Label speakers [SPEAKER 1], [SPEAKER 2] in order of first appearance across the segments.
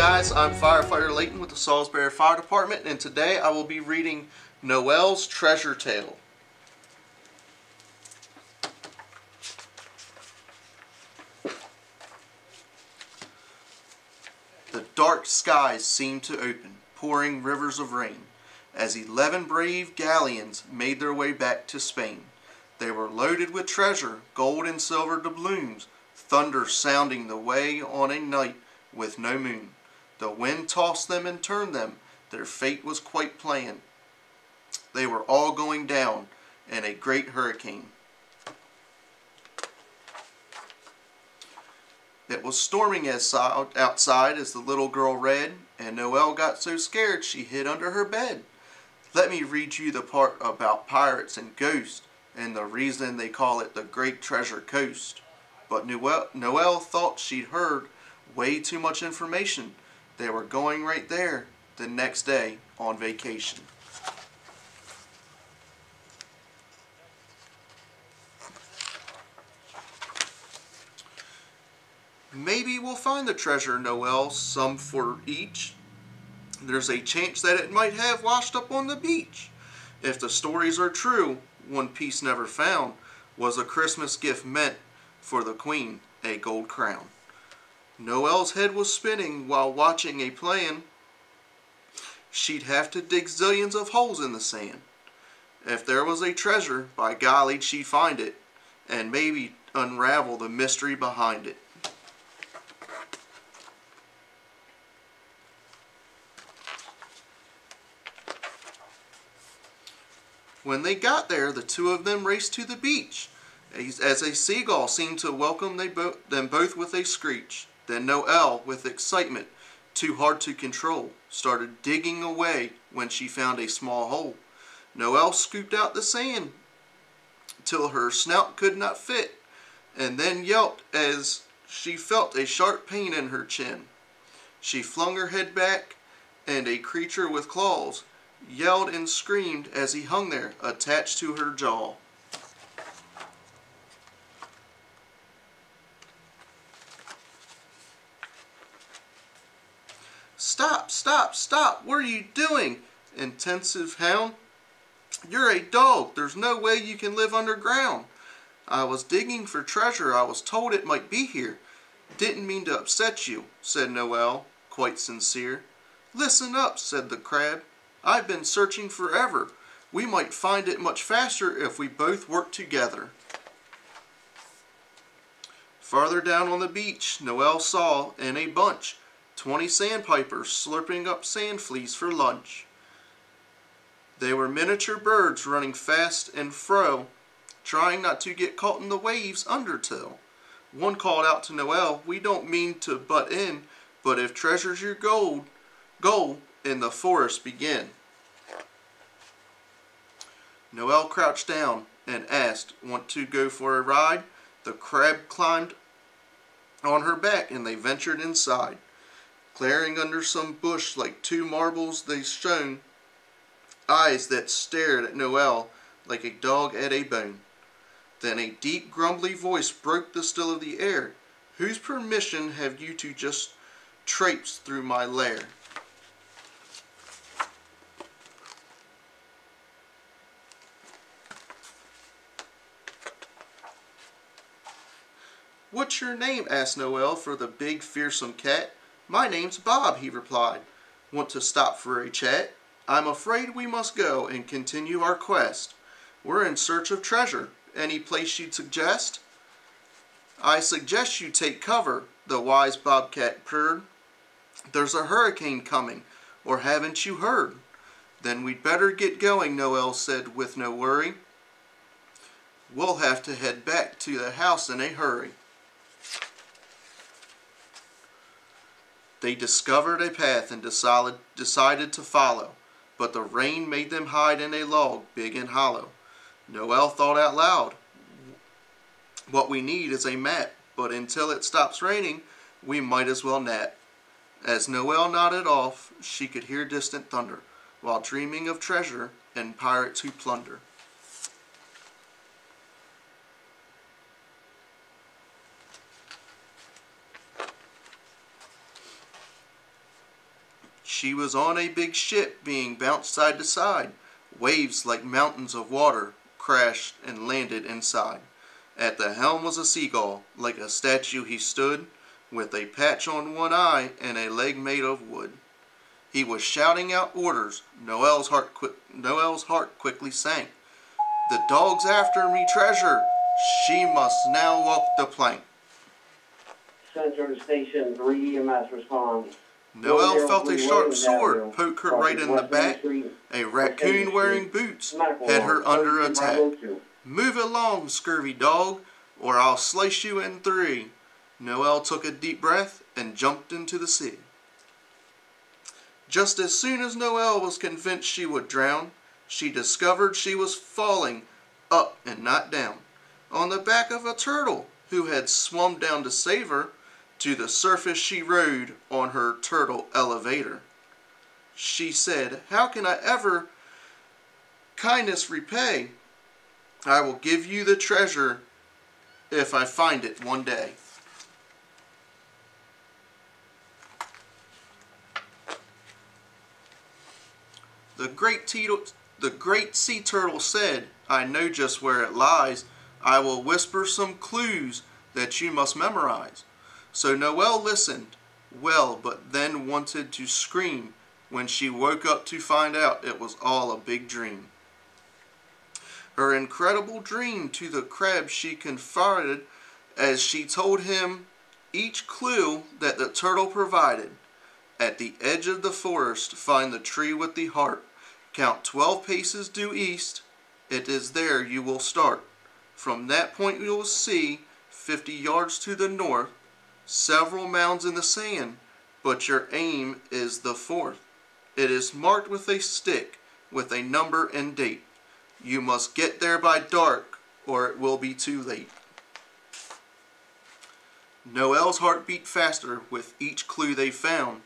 [SPEAKER 1] Guys, I'm Firefighter Layton with the Salisbury Fire Department and today I will be reading Noel's Treasure Tale. The dark skies seemed to open, pouring rivers of rain, as eleven brave galleons made their way back to Spain. They were loaded with treasure, gold and silver doubloons, thunder sounding the way on a night with no moon. The wind tossed them and turned them, their fate was quite plain. They were all going down in a great hurricane. It was storming as outside as the little girl read, and Noel got so scared she hid under her bed. Let me read you the part about pirates and ghosts, and the reason they call it the Great Treasure Coast. But Noel, Noel thought she'd heard way too much information. They were going right there the next day on vacation. Maybe we'll find the treasure, Noel, some for each. There's a chance that it might have washed up on the beach. If the stories are true, one piece never found was a Christmas gift meant for the Queen, a gold crown. Noel's head was spinning while watching a plan. She'd have to dig zillions of holes in the sand. If there was a treasure, by golly, she'd find it, and maybe unravel the mystery behind it. When they got there, the two of them raced to the beach, as a seagull seemed to welcome them both with a screech. Then Noel, with excitement too hard to control, started digging away when she found a small hole. Noel scooped out the sand till her snout could not fit, and then yelped as she felt a sharp pain in her chin. She flung her head back, and a creature with claws yelled and screamed as he hung there, attached to her jaw. Stop, stop. What are you doing? Intensive hound. You're a dog. There's no way you can live underground. I was digging for treasure. I was told it might be here. Didn't mean to upset you, said Noel, quite sincere. Listen up, said the crab. I've been searching forever. We might find it much faster if we both work together. Farther down on the beach, Noel saw, in a bunch, 20 sandpipers slurping up sand fleas for lunch. They were miniature birds running fast and fro, trying not to get caught in the waves undertow. One called out to Noel, we don't mean to butt in, but if treasure's your gold, gold, in the forest begin. Noel crouched down and asked, Want to go for a ride? The crab climbed on her back and they ventured inside. Glaring under some bush like two marbles they shone, eyes that stared at Noel like a dog at a bone. Then a deep grumbly voice broke the still of the air. Whose permission have you to just traipse through my lair? What's your name? asked Noel for the big fearsome cat. My name's Bob, he replied. Want to stop for a chat? I'm afraid we must go and continue our quest. We're in search of treasure. Any place you'd suggest? I suggest you take cover, the wise bobcat purred. There's a hurricane coming, or haven't you heard? Then we'd better get going, Noel said with no worry. We'll have to head back to the house in a hurry. They discovered a path and decided, decided to follow, but the rain made them hide in a log, big and hollow. Noel thought out loud, what we need is a map, but until it stops raining, we might as well nap. As Noel nodded off, she could hear distant thunder, while dreaming of treasure and pirates who plunder. She was on a big ship being bounced side to side. Waves like mountains of water crashed and landed inside. At the helm was a seagull, like a statue he stood, with a patch on one eye and a leg made of wood. He was shouting out orders. Noel's heart, Noel's heart quickly sank. The dog's after me treasure. She must now walk the plank.
[SPEAKER 2] Center to Station 3 EMS responds.
[SPEAKER 1] Noel felt a sharp sword poke her right in the back. A raccoon wearing boots had her under attack. Move along, scurvy dog, or I'll slice you in three. Noel took a deep breath and jumped into the sea. Just as soon as Noel was convinced she would drown, she discovered she was falling up and not down on the back of a turtle who had swum down to save her. To the surface she rode on her turtle elevator. She said, How can I ever kindness repay? I will give you the treasure if I find it one day. The great, the great sea turtle said, I know just where it lies. I will whisper some clues that you must memorize. So Noel listened well, but then wanted to scream when she woke up to find out it was all a big dream. Her incredible dream to the crab she confided as she told him each clue that the turtle provided. At the edge of the forest, find the tree with the heart. Count 12 paces due east. It is there you will start. From that point you will see 50 yards to the north, several mounds in the sand, but your aim is the fourth. It is marked with a stick with a number and date. You must get there by dark or it will be too late. Noel's heart beat faster with each clue they found.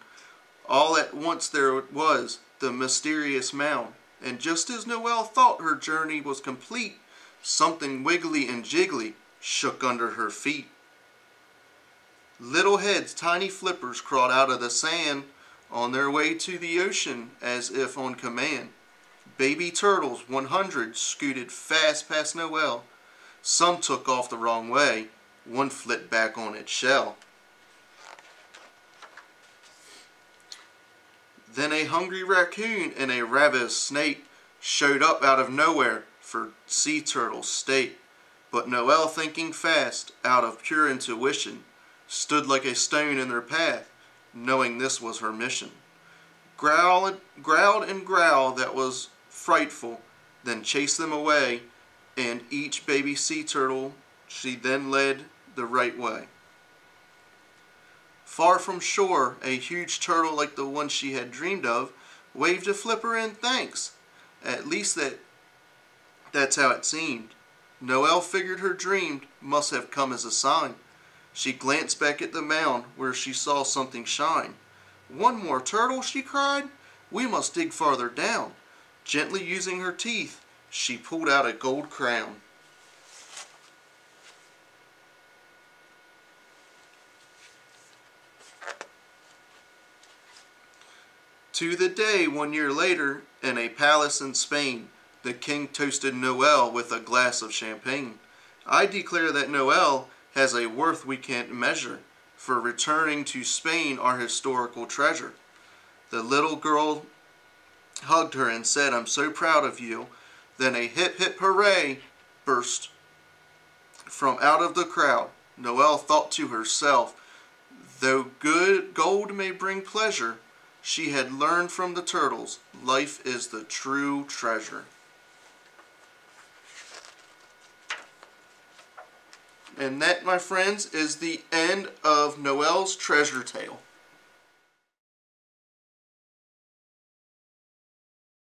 [SPEAKER 1] All at once there was the mysterious mound, and just as Noel thought her journey was complete, something wiggly and jiggly shook under her feet. Little heads, tiny flippers, crawled out of the sand on their way to the ocean as if on command. Baby turtles, 100, scooted fast past Noel. Some took off the wrong way. One flipped back on its shell. Then a hungry raccoon and a ravenous snake showed up out of nowhere for sea turtle's state. But Noel, thinking fast, out of pure intuition, stood like a stone in their path, knowing this was her mission. Growled, growled and growled that was frightful, then chased them away, and each baby sea turtle she then led the right way. Far from shore, a huge turtle like the one she had dreamed of waved a flipper in thanks. At least that that's how it seemed. Noel figured her dream must have come as a sign. She glanced back at the mound where she saw something shine. One more turtle, she cried. We must dig farther down. Gently using her teeth, she pulled out a gold crown. To the day one year later, in a palace in Spain, the king toasted Noel with a glass of champagne. I declare that Noel has a worth we can't measure for returning to Spain our historical treasure. The little girl hugged her and said, I'm so proud of you. Then a hip hip hooray burst from out of the crowd. Noel thought to herself, though good gold may bring pleasure, she had learned from the turtles life is the true treasure. And that, my friends, is the end of Noel's treasure tale.